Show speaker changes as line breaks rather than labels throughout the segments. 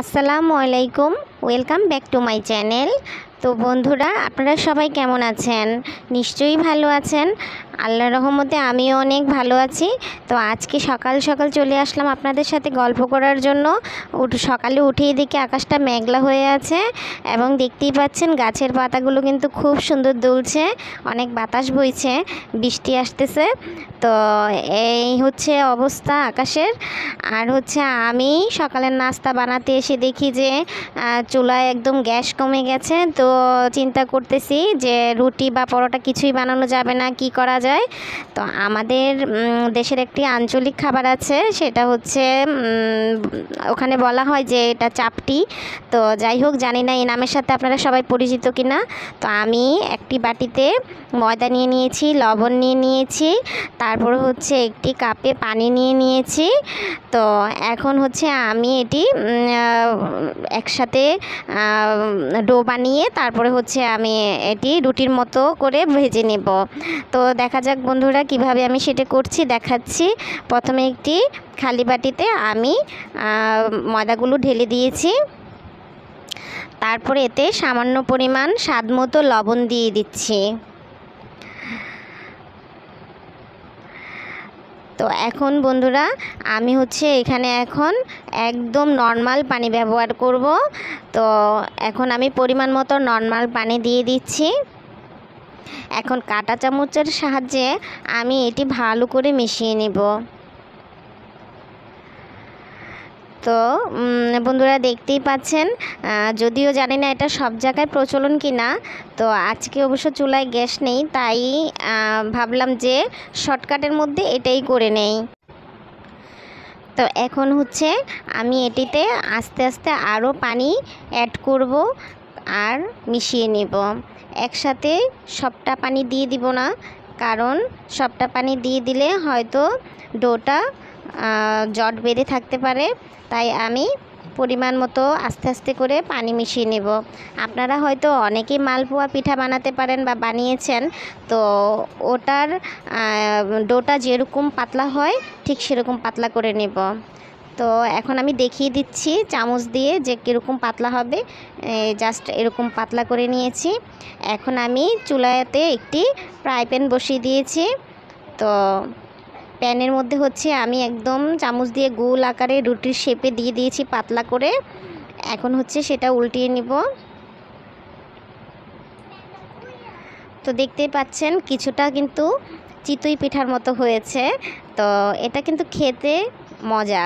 আসসালামু আলাইকুম। Welcome back to my channel তো বন্ধুরা, আপনারা সবাই কেমন আছেন? নিশ্চয়ই ভালো আছেন। আল্লাহ রহমতে আমিও অনেক ভালো আছি। তো আজকে সকাল সকাল চলে আসলাম আপনাদের সাথে গল্প করার জন্য। উঠ সকালে উঠেই দেখি আকাশটা মেঘলা হয়ে আছে এবং দেখতেই পাচ্ছেন গাছের পাতাগুলো কিন্তু খুব সুন্দর দুলছে, অনেক বাতাস বইছে, বৃষ্টি আসতেছে। তো এই হচ্ছে অবস্থা আকাশের। আর হচ্ছে আমি সকালের নাস্তা বানাতে এসে দেখি যে চুলায় একদম গ্যাস কমে গেছে, তো চিন্তা করতেছি যে রুটি বা পরোটা কিছুই বানানো যাবে না, কি করা যায়? তো আমাদের দেশের একটি আঞ্চলিক খাবার আছে, সেটা হচ্ছে ওখানে বলা হয় যে এটা চাপটি। তো যাই হোক, জানি না এই নামের সাথে আপনারা সবাই পরিচিত কিনা। তো আমি একটি বাটিতে ময়দা নিয়ে নিয়েছি, লবণ নিয়ে নিয়েছি, তারপর হচ্ছে একটি কাপে পানি নিয়ে নিয়েছি। তো এখন হচ্ছে আমি এটি একসাথে ডো বানিয়ে তারপরে হচ্ছে আমি এটি রুটির মতো করে ভেজে নেব। তো দেখা যাক বন্ধুরা কীভাবে আমি সেটা করছি, দেখাচ্ছি। প্রথমে একটি খালি বাটিতে আমি ময়দাগুলো ঢেলে দিয়েছি। তারপরে এতে সামান্য পরিমাণ স্বাদ মতো লবণ দিয়ে দিচ্ছি। তো এখন বন্ধুরা, আমি হচ্ছে এখানে এখন একদম নর্মাল পানি ব্যবহার করব। তো এখন আমি পরিমাণ মতো নর্মাল পানি দিয়ে দিচ্ছি। এখন কাটা চামচের সাহায্যে আমি এটি ভালো করে মিশিয়ে নেব। তো বন্ধুরা দেখতেই পাচ্ছেন যদিও জানি না এটা সব জায়গায় প্রচলন কি না তো আজকে অবশ্য চুলায় গ্যাস নেই, তাই ভাবলাম যে শর্টকাটের মধ্যে এটাই করে নেই। তো এখন হচ্ছে আমি এটিতে আস্তে আস্তে আরও পানি অ্যাড করব আর মিশিয়ে নেব। একসাথে সবটা পানি দিয়ে দিব না, কারণ সবটা পানি দিয়ে দিলে হয়তো ডোটা জট বেঁধে থাকতে পারে, তাই আমি পরিমাণ মতো আস্তে আস্তে করে পানি মিশিয়ে নেব। আপনারা হয়তো অনেকেই মালপোয়া পিঠা বানাতে পারেন বা বানিয়েছেন, তো ওটার ডোটা যেরকম পাতলা হয়, ঠিক সেরকম পাতলা করে নেব। তো এখন আমি দেখিয়ে দিচ্ছি চামচ দিয়ে যে কীরকম পাতলা হবে জাস্ট এরকম পাতলা করে নিয়েছি। এখন আমি চুলাতে একটি ফ্রাই প্যান বসিয়ে দিয়েছি, তো প্যানের মধ্যে হচ্ছে আমি একদম চামচ দিয়ে গোল আকারে রুটির শেপে দিয়ে দিয়েছি পাতলা করে। এখন হচ্ছে সেটা উল্টিয়ে নিব। তো দেখতেই পাচ্ছেন কিছুটা কিন্তু চিতই পিঠার মতো হয়েছে। তো এটা কিন্তু খেতে মজা।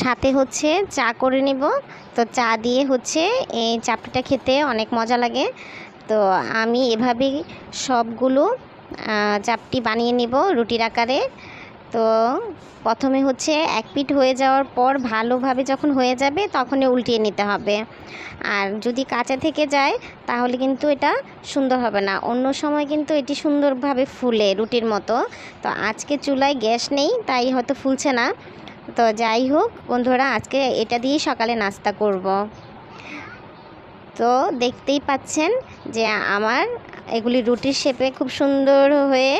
সাথে হচ্ছে চা করে নিব। তো চা দিয়ে হচ্ছে এই চাপটিটা খেতে অনেক মজা লাগে। তো আমি এভাবেই সবগুলো চাপটি বানিয়ে নিব রুটির আকারে। তো প্রথমে হচ্ছে এক পিঠ হয়ে যাওয়ার পর ভালোভাবে যখন হয়ে যাবে তখনই উল্টিয়ে নিতে হবে। আর যদি কাঁচা থেকে যায় তাহলে কিন্তু এটা সুন্দর হবে না। অন্য সময় কিন্তু এটি সুন্দরভাবে ফুলে রুটির মতো। তো আজকে চুলায় গ্যাস নেই, তাই হয়তো ফুলছে না। তো যাই হোক, বন্ধুরা, আজকে এটা দিয়েই সকালে নাস্তা করব। তো দেখতেই পাচ্ছেন যে আমার এগুলি রুটির শেপে খুব সুন্দর হয়ে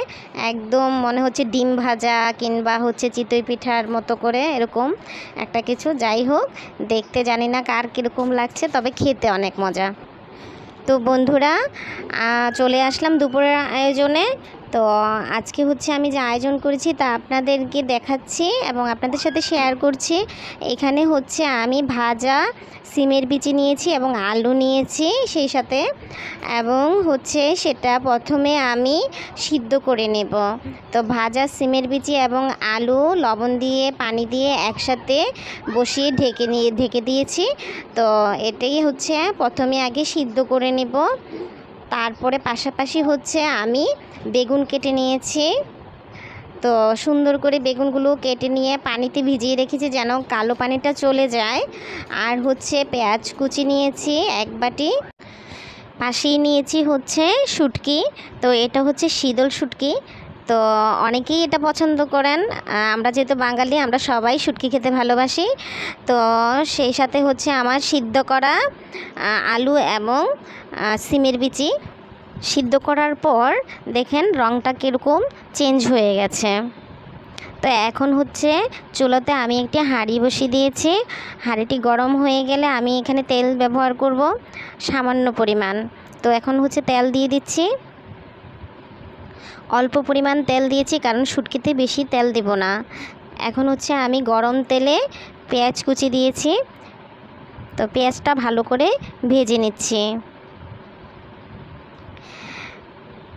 একদম মনে হচ্ছে ডিম ভাজা কিংবা হচ্ছে চিতই পিঠার মতো করে এরকম একটা কিছু। যাই হোক, দেখতে জানি না কার কীরকম লাগছে, তবে খেতে অনেক মজা। তো বন্ধুরা চলে আসলাম দুপুরের আয়োজনে। তো আজকে হচ্ছে আমি যে আয়োজন করেছি তা আপনাদেরকে দেখাচ্ছি এবং আপনাদের সাথে শেয়ার করছি। এখানে হচ্ছে আমি ভাজা সিমের বিচি নিয়েছি এবং আলু নিয়েছি সেই সাথে এবং হচ্ছে সেটা প্রথমে আমি সিদ্ধ করে নেব। তো ভাজা সিমের বিচি এবং আলু লবণ দিয়ে, পানি দিয়ে একসাথে বসিয়ে ঢেকে নিয়ে, ঢেকে দিয়েছি। তো এটাই হচ্ছে প্রথমে আগে সিদ্ধ করে নেব। তারপরে পাশাপাশি হচ্ছে আমি বেগুন কেটে নিয়েছি। তো সুন্দর করে বেগুনগুলো কেটে নিয়ে পানিতে ভিজিয়ে রেখেছি যেন কালো পানিটা চলে যায়। আর হচ্ছে পেঁয়াজ কুচি নিয়েছি এক বাটি। পাশেই নিয়েছি হচ্ছে শুটকি। তো এটা হচ্ছে শীতল শুটকি। তো অনেকেই এটা পছন্দ করেন। আমরা যেহেতু বাঙালি, আমরা সবাই শুটকি খেতে ভালোবাসি। তো সেই সাথে হচ্ছে আমার সিদ্ধ করা আলু এবং সিমের বিচি সিদ্ধ করার পর দেখেন রঙটা কীরকম চেঞ্জ হয়ে গেছে। তো এখন হচ্ছে চুলোতে আমি একটি হাঁড়ি বসিয়ে দিয়েছি। হাঁড়িটি গরম হয়ে গেলে আমি এখানে তেল ব্যবহার করব সামান্য পরিমাণ। তো এখন হচ্ছে তেল দিয়ে দিচ্ছি। অল্প পরিমাণ তেল দিয়েছি কারণ শুটকিতে বেশি তেল দেব না। এখন হচ্ছে আমি গরম তেলে পেঁয়াজ কুচি দিয়েছি। তো পেঁয়াজটা ভালো করে ভেজে নিচ্ছি।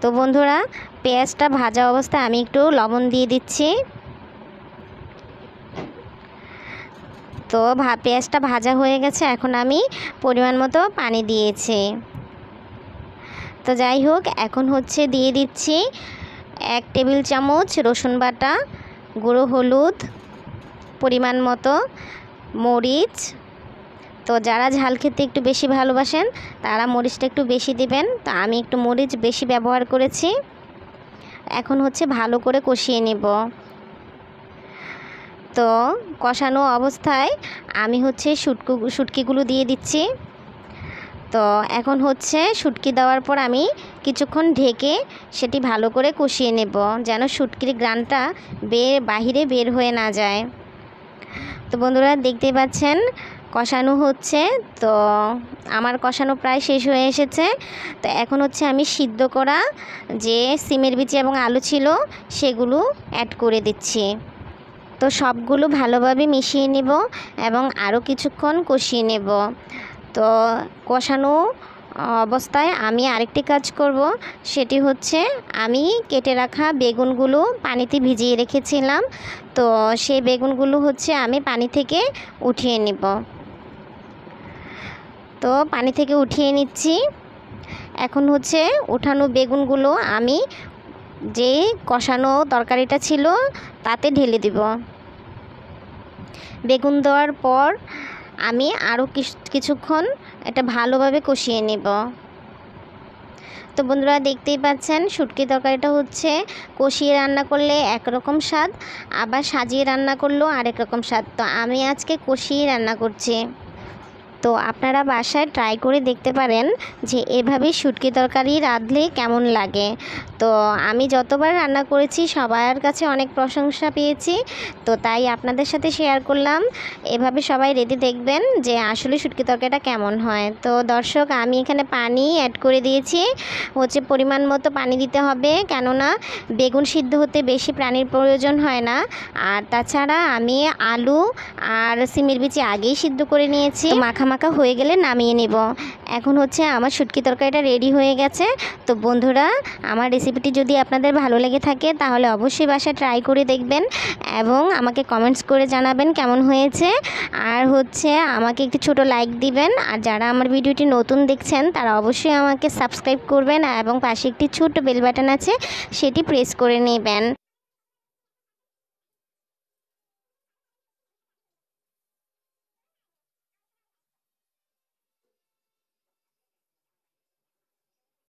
তো বন্ধুরা, পেঁয়াজটা ভাজা অবস্থায় আমি একটু লবণ দিয়ে দিচ্ছি। তো পেঁয়াজটা ভাজা হয়ে গেছে, এখন আমি পরিমাণ মতো পানি দিয়েছি। তো যাই হোক, এখন হচ্ছে দিয়ে দিচ্ছি এক টেবিল চামচ রসুন বাটা, গুঁড়ো হলুদ, পরিমাণ মতো মরিচ তো যারা ঝাল খেতে একটু বেশি ভালোবাসেন, তারা মরিচটা একটু বেশি দিবেন। তো আমি একটু মরিচ বেশি ব্যবহার করেছি। এখন হচ্ছে ভালো করে কষিয়ে নেব। তো কষানো অবস্থায় আমি হচ্ছে শুটকু শুটকিগুলো দিয়ে দিচ্ছি। তো এখন হচ্ছে শুটকি দেওয়ার পর আমি কিছুক্ষণ ঢেকে সেটি ভালো করে কষিয়ে নেব, যেন শুটকির গ্রানটা বের বাহিরে বের হয়ে না যায়। তো বন্ধুরা দেখতেই পাচ্ছেন কষানো হচ্ছে, তো আমার কষানো প্রায় শেষ হয়ে এসেছে। তো এখন হচ্ছে আমি সিদ্ধ করা যে সিমের বিচি এবং আলু ছিল, সেগুলো অ্যাড করে দিচ্ছি। তো সবগুলো ভালোভাবে মিশিয়ে নেব এবং আরও কিছুক্ষণ কষিয়ে নেব। তো কষানো অবস্থায় আমি আরেকটি কাজ করব, সেটি হচ্ছে আমি কেটে রাখা বেগুনগুলো পানিতে ভিজিয়ে রেখেছিলাম, তো সেই বেগুনগুলো হচ্ছে আমি পানি থেকে উঠিয়ে নেব। তো পানি থেকে উঠিয়ে নিচ্ছি। এখন হচ্ছে উঠানো বেগুনগুলো আমি যে কষানো তরকারিটা ছিল তাতে ঢেলে দিব। বেগুন দেওয়ার পর আমি আরও কিছুক্ষণ এটা ভালোভাবে কষিয়ে নেব। তো বন্ধুরা দেখতেই পাচ্ছেন শুটকি তরকারিটা হচ্ছে কষিয়ে রান্না করলে একরকম স্বাদ, আবার সাজিয়ে রান্না করলেও আরেক রকম স্বাদ। তো আমি আজকে কষিয়ে রান্না করছি। তো আপনারা বাসায় ট্রাই করে দেখতে পারেন যে এভাবে শুটকি তরকারি রাঁধলে কেমন লাগে। তো আমি যতবার রান্না করেছি, সবার কাছে অনেক প্রশংসা পেয়েছি। তো তাই আপনাদের সাথে শেয়ার করলাম। এভাবে সবাই রেডি দেখবেন যে আসলে শুটকি তরকারিটা কেমন হয়। তো দর্শক, আমি এখানে পানি অ্যাড করে দিয়েছি। হচ্ছে পরিমাণ মতো পানি দিতে হবে, কেননা বেগুন সিদ্ধ হতে বেশি পানির প্রয়োজন হয় না। আর তাছাড়া আমি আলু আর সিমের বিচি আগেই সিদ্ধ করে নিয়েছি। মাখা মাখা হয়ে গেলে নামিয়ে নেব। এখন হচ্ছে আমার শুটকি তরকারিটা রেডি হয়ে গেছে। তো বন্ধুরা, আমার রেসিপিটি যদি আপনাদের ভালো লেগে থাকে, তাহলে অবশ্যই বাসায় ট্রাই করে দেখবেন এবং আমাকে কমেন্টস করে জানাবেন কেমন হয়েছে। আর হচ্ছে আমাকে একটি ছোট লাইক দিবেন। আর যারা আমার ভিডিওটি নতুন দেখছেন, তারা অবশ্যই আমাকে সাবস্ক্রাইব করবেন এবং পাশে একটি ছোট বেল বাটন আছে, সেটি প্রেস করে নেবেন।